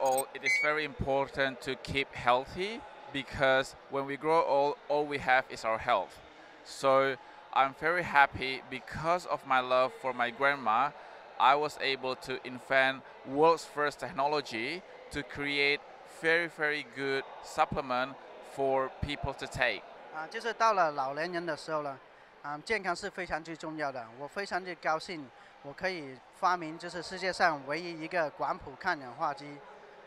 old, it is very important to keep healthy because when we grow old, all we have is our health. So I'm very happy because of my love for my grandma, I was able to invent world's first technology to create very, very good supplement for people to take. 啊，就是到了老年人的时候了，啊，健康是非常最重要的。我非常的高兴，我可以发明就是世界上唯一一个广谱抗氧化机，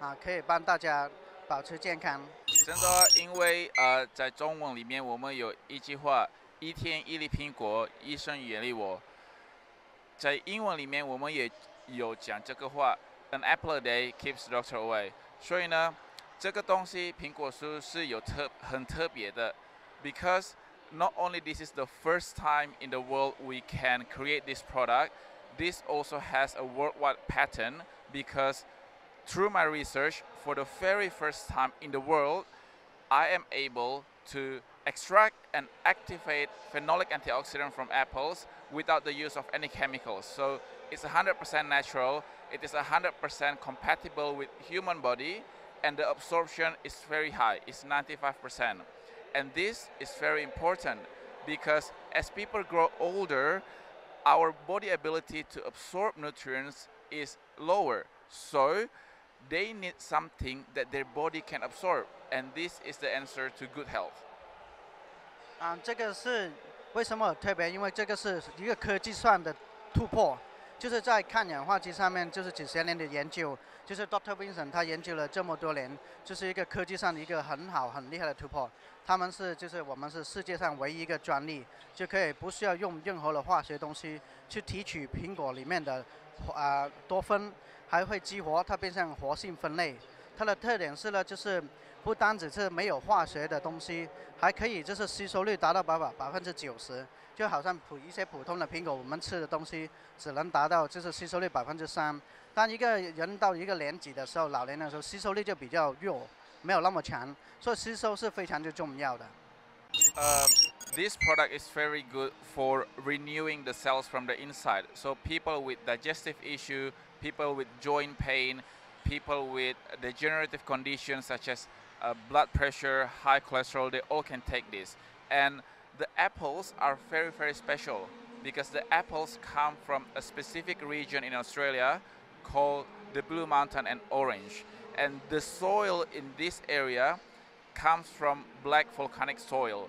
啊，可以帮大家保持健康。真的，因为呃，在中文里面我们有一句话：一天一粒苹果，医生远离我。在英文里面我们也有讲这个话：An apple a day keeps doctor away。所以呢，这个东西苹果树是有特很特别的。because not only this is the first time in the world we can create this product, this also has a worldwide pattern because through my research, for the very first time in the world, I am able to extract and activate phenolic antioxidant from apples without the use of any chemicals. So it's 100% natural, it is 100% compatible with human body, and the absorption is very high, it's 95%. And this is very important because as people grow older, our body ability to absorb nutrients is lower. So they need something that their body can absorb. And this is the answer to good health. 啊，这个是为什么特别？因为这个是一个科技上的突破，就是在抗氧化剂上面，就是几十年的研究，就是 Dr. Vincent 他研究了这么多年，就是一个科技上的一个很好、很厉害的突破。他们是就是我们是世界上唯一一个专利，就可以不需要用任何的化学东西去提取苹果里面的啊多酚， 还会激活它变成活性分类。它的特点是呢，就是不单只是没有化学的东西，还可以就是吸收率达到百百百分之九十，就好像普一些普通的苹果，我们吃的东西只能达到就是吸收率百分之三。当一个人到一个年纪的时候，老年的时候，吸收力就比较弱。没有那么强，所以吸收是非常之重要的。呃 this product is very good for renewing the cells from the inside. So people with digestive issue, people with joint pain, people with degenerative conditions such as uh, blood pressure, high cholesterol, they all can take this. And the apples are very, very special because the apples come from a specific region in Australia called the Blue Mountain and Orange and the soil in this area comes from black volcanic soil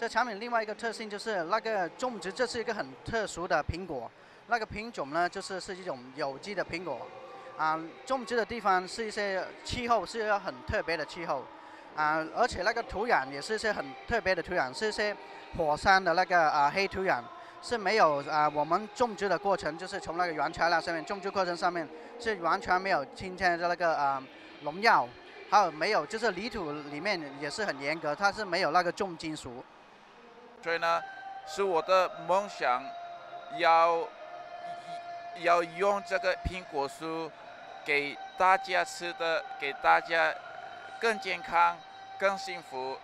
这产品另外一个特性就是那个种植，这是一个很特殊的苹果。那个品种呢，就是是一种有机的苹果。啊，种植的地方是一些气候是一个很特别的气候。啊，而且那个土壤也是一些很特别的土壤，是一些火山的那个啊黑土壤。是没有啊，我们种植的过程就是从那个原材料上面，种植过程上面是完全没有添加的那个啊农药，还有没有就是泥土里面也是很严格，它是没有那个重金属。所以呢，是我的梦想，要要用这个苹果酥给大家吃的，给大家更健康、更幸福、